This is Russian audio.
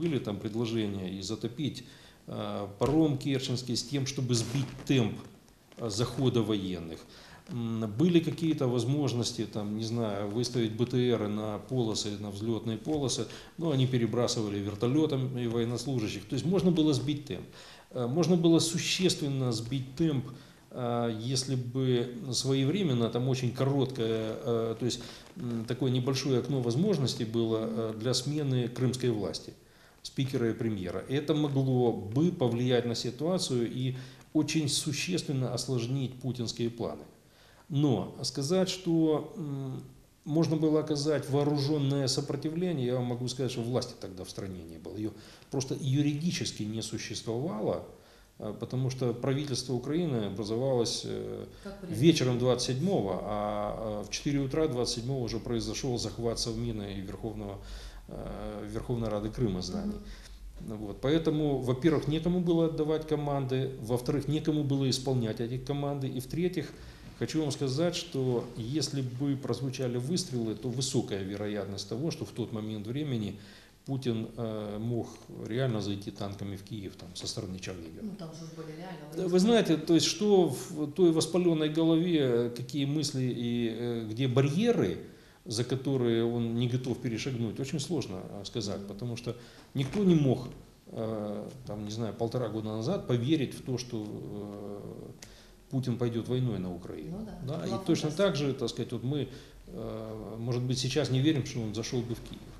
Были там предложения и затопить э, паром Керченский с тем, чтобы сбить темп э, захода военных. Были какие-то возможности, там, не знаю, выставить БТРы на полосы, на взлетные полосы, но они перебрасывали вертолетом и военнослужащих. То есть можно было сбить темп. Э, Можно было существенно сбить темп, если бы своевременно, там очень короткое, то есть такое небольшое окно возможностей было для смены крымской власти, спикера и премьера. Это могло бы повлиять на ситуацию и очень существенно осложнить путинские планы. Но сказать, что можно было оказать вооруженное сопротивление, я вам могу сказать, что власти тогда в стране не было. Ее просто юридически не существовало, потому что правительство Украины образовалось э, вечером 27-го, а э, в 4 утра 27-го уже произошел захват Совмина и Верховного, э, Верховной Рады Крыма зданий. Ну Вот. Поэтому, во-первых, некому было отдавать команды, во-вторых, некому было исполнять эти команды, и в-третьих, хочу вам сказать, что если бы прозвучали выстрелы, то высокая вероятность того, что в тот момент времени Путин э, мог реально зайти танками в Киев там, со стороны Чернигова. Ну, там же были реально. Вы знаете, то есть что в той воспаленной голове, какие мысли и э, где барьеры, за которые он не готов перешагнуть, очень сложно э, сказать, потому что никто не мог, э, там, не знаю, полтора года назад поверить в то, что э, Путин пойдет войной на Украину. Ну да, Да, и точно так же, так сказать, вот мы, э, может быть, сейчас не верим, что он зашел бы в Киев.